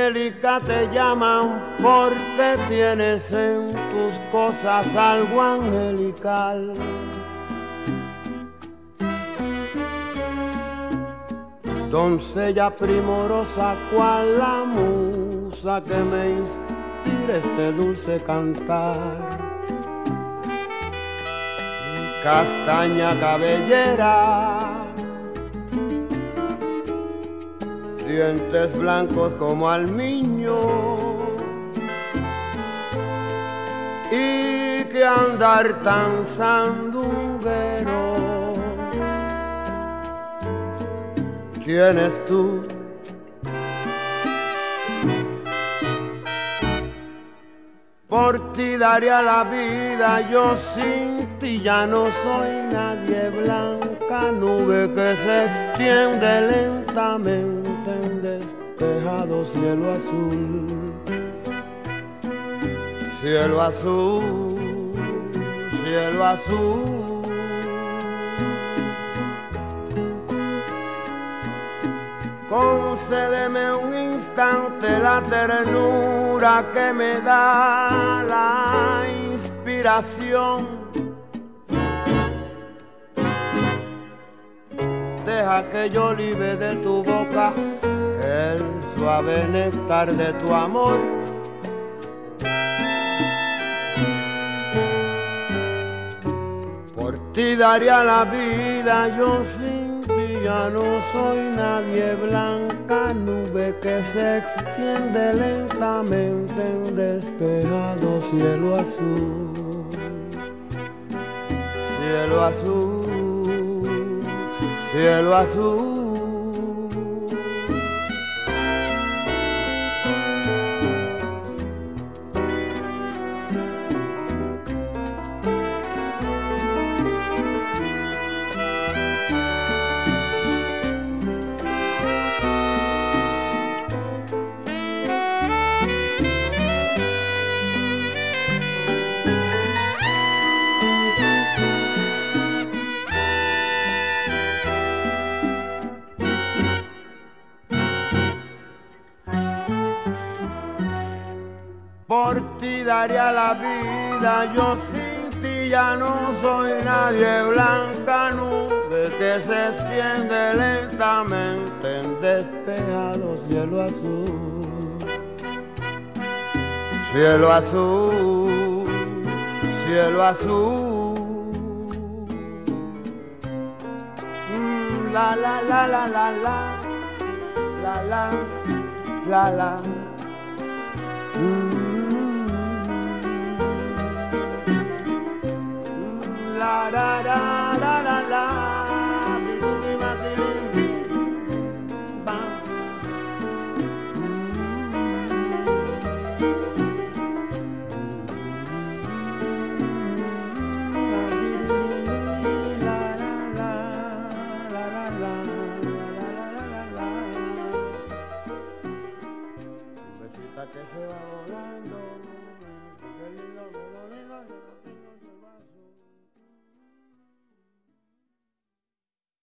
Angélica te llaman porque tienes en tus cosas algo angelical. Doncella primorosa, cual la musa que me inspira este dulce cantar. Castaña cabellera dientes blancos como al niño. Y que andar tan sandunguero. Tienes tú Por ti daría la vida, yo sin ti ya no soy nadie. Blanca, nube que se extiende lentamente despejado cielo azul. Cielo azul, cielo azul. Concédeme un instante la ternura que me da la inspiración. Que yo libre de tu boca el suave néctar de tu amor. Por ti daría la vida yo sin ya no soy nadie blanca nube que se extiende lentamente en despejado cielo azul. Cielo azul, cielo azul. Por ti daría la vida, yo sin ti ya no soy nadie blanca nube que se extiende lentamente en despejado cielo azul. Cielo azul, cielo azul. Mm, la la la la la la la la la la. around.